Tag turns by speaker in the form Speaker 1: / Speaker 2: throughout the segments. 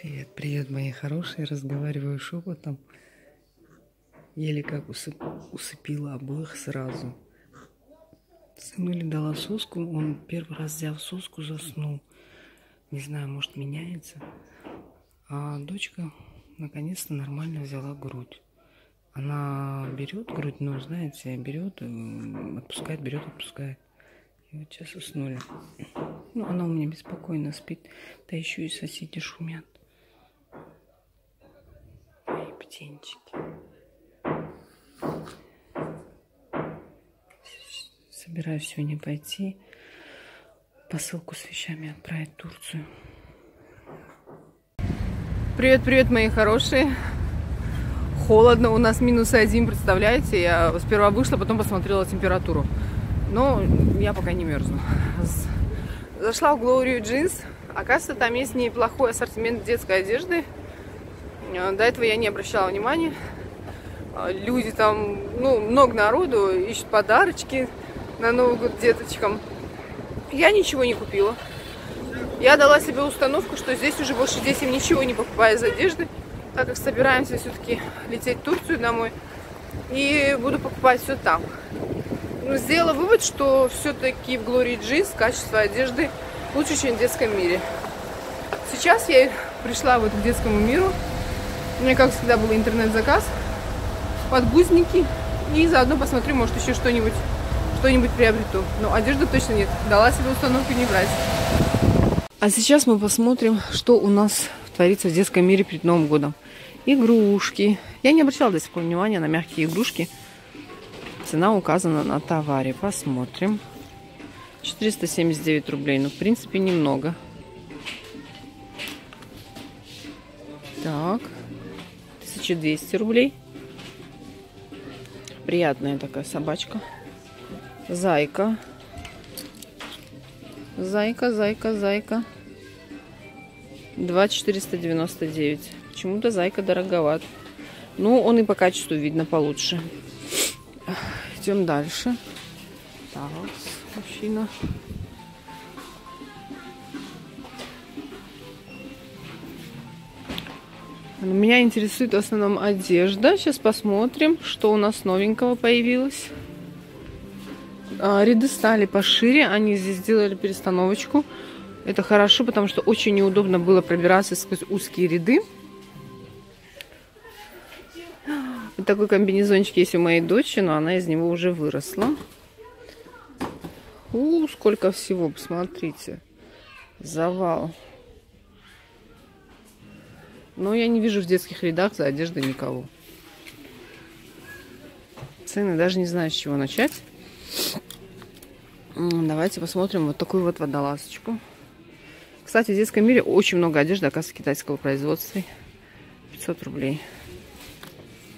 Speaker 1: Привет, привет, мои хорошие. Разговариваю шепотом. Еле как усып... усыпила обоих сразу. Сынули дала соску, он первый раз взял соску, заснул. Не знаю, может меняется. А дочка наконец-то нормально взяла грудь. Она берет грудь, ну, знаете, берет, отпускает, берет, отпускает. И вот сейчас уснули. Ну, она у меня беспокойно спит. Да еще и соседи шумят. Птенчики. Собираюсь сегодня пойти посылку с вещами отправить в Турцию.
Speaker 2: Привет, привет, мои хорошие. Холодно, у нас минус один, представляете? Я сперва вышла, потом посмотрела температуру. Но я пока не мерзну. Зашла в Глорию джинс. Оказывается, там есть неплохой ассортимент детской одежды. Э, до этого я не обращала внимания. Э, люди там, ну, много народу, ищут подарочки на Новый год деточкам. Я ничего не купила. Я дала себе установку, что здесь уже больше им ничего не покупаю из одежды, так как собираемся все-таки лететь в Турцию домой. И буду покупать все там. Но сделала вывод, что все-таки в Glory Jeans качество одежды лучше, чем в детском мире. Сейчас я пришла вот к детскому миру. У меня, как всегда, был интернет-заказ, подгузники. И заодно посмотрю, может, еще что-нибудь что-нибудь приобрету. Но одежды точно нет. Дала себе установку не брать.
Speaker 1: А сейчас мы посмотрим, что у нас творится в детском мире перед Новым годом. Игрушки. Я не обращала до сих пор внимания на мягкие игрушки. Цена указана на товаре. Посмотрим. 479 рублей. Ну, в принципе, немного. Так. 1200 рублей. Приятная такая собачка. Зайка. Зайка, зайка, зайка. 2,499. Почему-то зайка дороговат. Ну, он и по качеству видно получше. Идем дальше. Так, мужчина. Меня интересует в основном одежда. Сейчас посмотрим, что у нас новенького появилось. А, ряды стали пошире, они здесь сделали перестановочку. Это хорошо, потому что очень неудобно было пробираться сквозь узкие ряды. Вот такой комбинезончик есть у моей дочери, но она из него уже выросла. У, сколько всего, посмотрите. Завал. Но я не вижу в детских рядах за одеждой никого. Цены даже не знаю, с чего начать. Давайте посмотрим вот такую вот водолазочку. Кстати, в детском мире очень много одежды, оказывается, китайского производства. 500 рублей.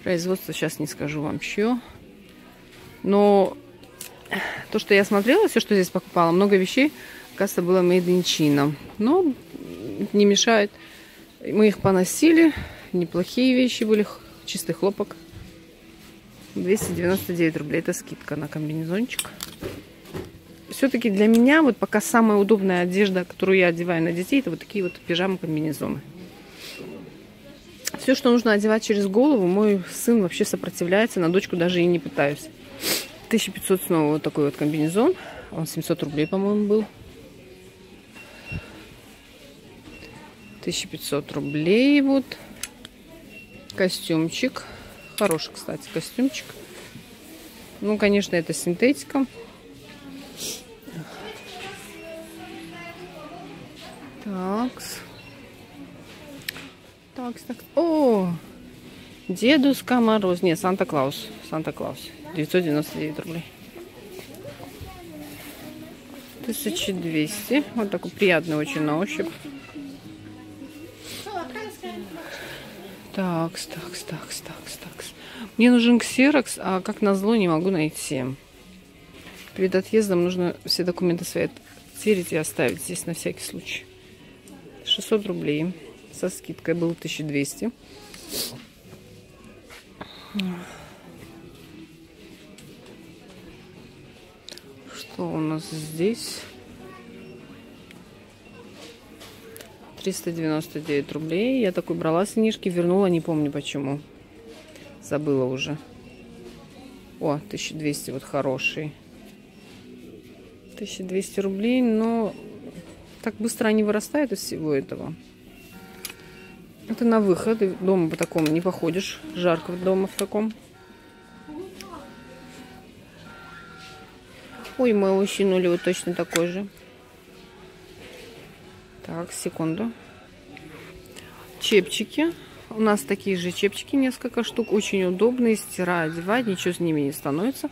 Speaker 1: Производство сейчас не скажу вам чье. Но то, что я смотрела, все, что здесь покупала, много вещей, оказывается, было made in China. Но не мешает. Мы их поносили. Неплохие вещи были. Чистый хлопок. 299 рублей. Это скидка на комбинезончик все-таки для меня вот пока самая удобная одежда, которую я одеваю на детей, это вот такие вот пижамы-комбинезоны. Все, что нужно одевать через голову, мой сын вообще сопротивляется, на дочку даже и не пытаюсь. 1500 снова вот такой вот комбинезон. Он 700 рублей, по-моему, был. 1500 рублей вот. Костюмчик. Хороший, кстати, костюмчик. Ну, конечно, это синтетика. Такс. Такс, так. О! Дедушка Мороз. Нет, Санта-Клаус. Санта-Клаус. 999 рублей. 1200. Вот такой приятный очень на ощупь. Такс, такс, такс, такс, такс. Мне нужен ксерокс, а как назло не могу найти. Перед отъездом нужно все документы свои отсерить и оставить здесь на всякий случай. 600 рублей. Со скидкой был 1200. Что у нас здесь? 399 рублей. Я такой брала сынишки, вернула, не помню почему. Забыла уже. О, 1200 вот хороший. 1200 рублей, но так быстро они вырастают из всего этого. Это на выход. Дома по такому не походишь. Жарко дома в таком. Ой, мы усинули вот точно такой же. Так, секунду. Чепчики. У нас такие же чепчики, несколько штук. Очень удобные. Стирать, одевать. Ничего с ними не становится.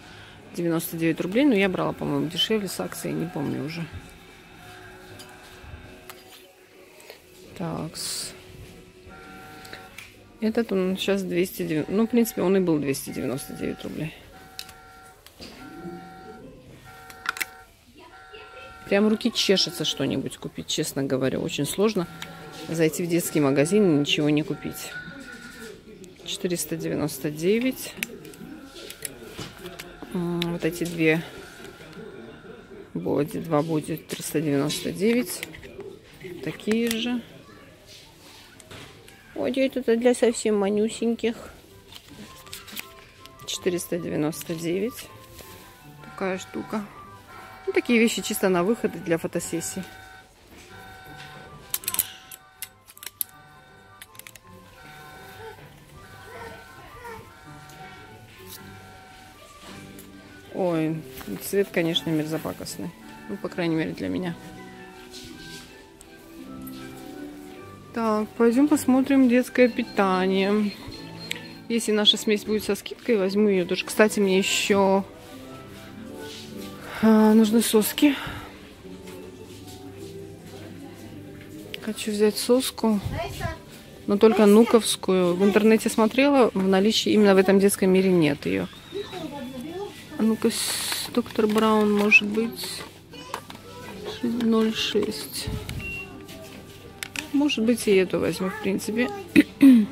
Speaker 1: 99 рублей. Но я брала, по-моему, дешевле с акцией. Не помню уже. Так. Этот он сейчас 290. Ну, в принципе, он и был 299 рублей. Прям руки чешется что-нибудь купить, честно говоря. Очень сложно зайти в детский магазин и ничего не купить. 499. Вот эти две боди, два боди 399. Такие же. Ой, это для совсем манюсеньких. 499. Такая штука. Ну, такие вещи чисто на выходы для фотосессии. Ой, цвет, конечно, мерзопакостный. Ну, по крайней мере, для меня. Так, пойдем посмотрим детское питание. Если наша смесь будет со скидкой, возьму ее тоже. Кстати, мне еще а, нужны соски. Хочу взять соску, но только нуковскую. В интернете смотрела, в наличии именно в этом детском мире нет ее. А ну-ка, доктор Браун, может быть, 06. Может быть, и эту возьму, в принципе.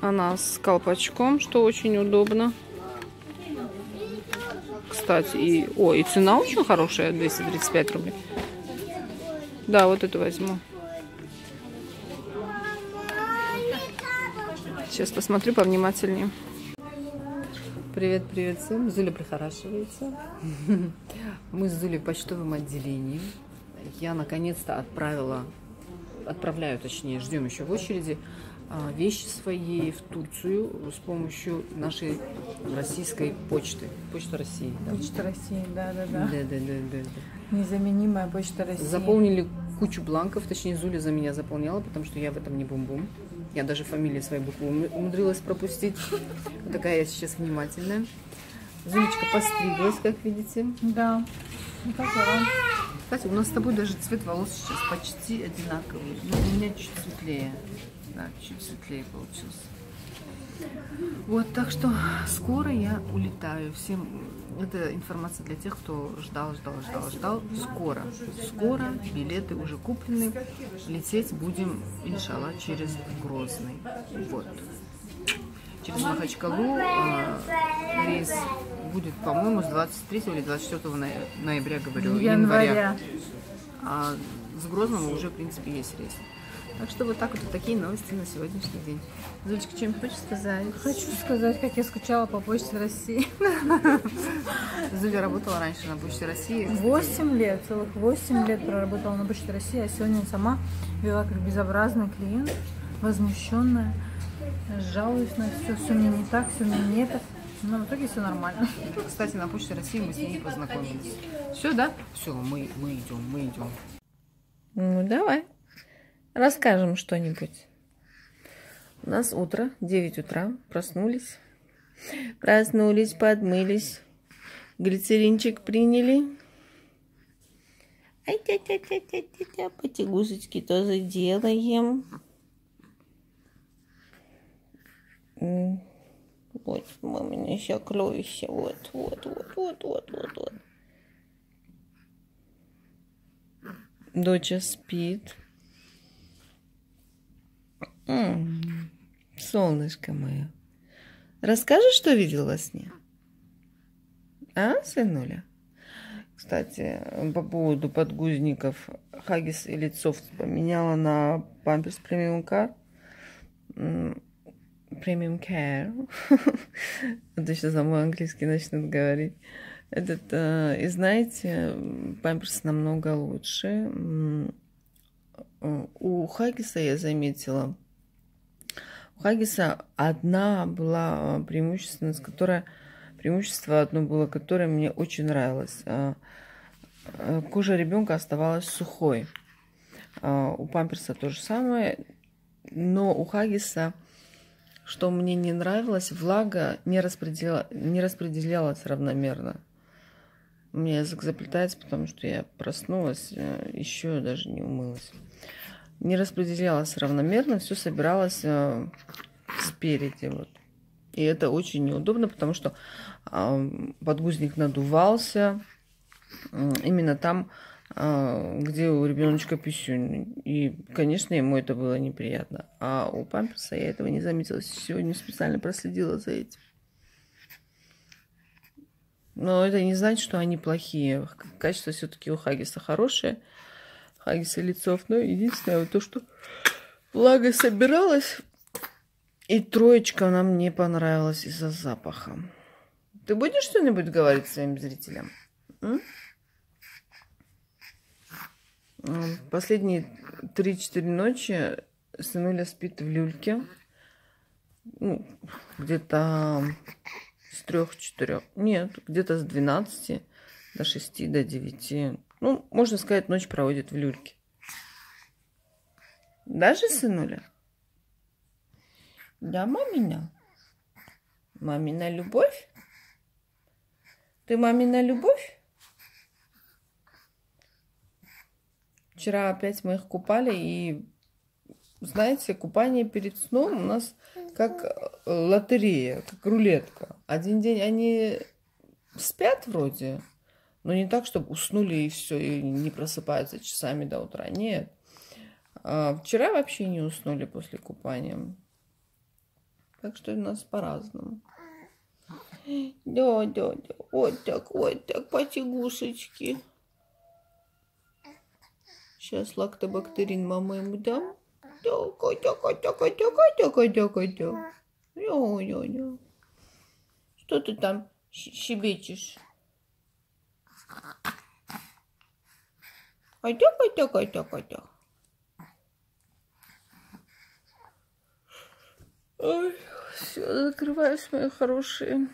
Speaker 1: Она с колпачком, что очень удобно кстати. И, о, и цена очень хорошая, 235 рублей. Да, вот эту возьму. Сейчас посмотрю повнимательнее. Привет, привет всем. Зуля прихорашивается. Мы с Зулей в почтовом отделении. Я наконец-то отправила, отправляю, точнее, ждем еще в очереди вещи свои в Турцию с помощью нашей российской почты. Почта России.
Speaker 3: Да. Почта России, да, да, да.
Speaker 1: Да, да, да, да.
Speaker 3: Незаменимая почта России.
Speaker 1: Заполнили кучу бланков, точнее Зуля за меня заполняла, потому что я в этом не бум-бум. Я даже фамилии своей буквы умудрилась пропустить. Вот такая я сейчас внимательная. Зулечка постриглась, как видите.
Speaker 3: Да. Ну, как
Speaker 1: Кстати, у нас с тобой даже цвет волос сейчас почти одинаковый. Но у меня чуть светлее да, чуть светлее получился. Вот, так что скоро я улетаю. Всем это информация для тех, кто ждал, ждал, ждал, ждал. Скоро, скоро билеты уже куплены. Лететь будем, иншалла, через Грозный. Вот. Через Махачкалу э, рейс будет, по-моему, с 23 или 24 ноября, говорю, января. января. А с Грозного уже, в принципе, есть рейс. Так что вот так вот, вот такие новости на сегодняшний день. Зулечка, что-нибудь хочешь сказать?
Speaker 3: Хочу сказать, как я скучала по Почте России.
Speaker 1: Зуля работала раньше на Почте России.
Speaker 3: Восемь лет, целых восемь лет проработала на Почте России, а сегодня сама вела как безобразный клиент, возмущенная, жалуюсь на все, все мне не так, все мне не так. Но в итоге все нормально.
Speaker 1: Кстати, на Почте России мы с ней познакомились. Все, да? Все, мы, мы идем, мы идем.
Speaker 4: Ну, давай. Расскажем что-нибудь. У нас утро, 9 утра, проснулись. Проснулись, подмылись. Глицеринчик приняли. Ай, тя тя тя тя тя тя потягушечки тоже делаем. Вот, мамина сокровище. Вот, вот, вот, вот, вот, вот, вот. Доча спит. М -м, солнышко мое. Расскажи, что видел во сне? А, сынуля?
Speaker 1: Кстати, по поводу подгузников. Хагис и лицов поменяла на памперс премиум кар. Премиум care. Сейчас за мой английский начнут говорить. Этот, э, и знаете, памперс намного лучше. У Хагиса я заметила, у Хагиса одна была преимущественность, которая преимущество одно было, которое мне очень нравилось. А, а, кожа ребенка оставалась сухой. А, у памперса то же самое, но у Хагиса, что мне не нравилось, влага не, распределя... не распределялась равномерно. У меня язык заплетается, потому что я проснулась, э, еще даже не умылась. Не распределялась равномерно, все собиралось э, спереди. Вот. И это очень неудобно, потому что подгузник надувался именно там, где у ребеночка писюнь. И, конечно, ему это было неприятно. А у памперса я этого не заметила. Сегодня специально проследила за этим. Но это не значит, что они плохие. Качество все-таки у Хагиса хорошее. Хагиса лицов. Но единственное, вот то, что влага собиралась, и троечка нам не понравилась из-за запаха. Ты будешь что-нибудь говорить своим зрителям? М? Последние 3-4 ночи сынуля спит в люльке. Ну, где-то с трех-четырех. Нет, где-то с 12 до 6, до 9. Ну, можно сказать, ночь проводит в люльке. Даже сынуля? Да, мамина? Мамина любовь? Ты мамина любовь? Вчера опять мы их купали, и, знаете, купание перед сном у нас как э, лотерея, как рулетка. Один день они спят вроде, но не так, чтобы уснули и все, и не просыпаются часами до утра. Нет. А вчера вообще не уснули после купания. Так что у нас по-разному. Да, да, да. Вот так, вот так, потягушечки. Сейчас лактобактерин мама ему дам. Да, Катя, Катя, Катя, Катя, Катя, Катя. Я, я, я. Что ты там щебечешь? Катя, Катя, Катя, Катя. Ой, все, закрываюсь, мои хорошие.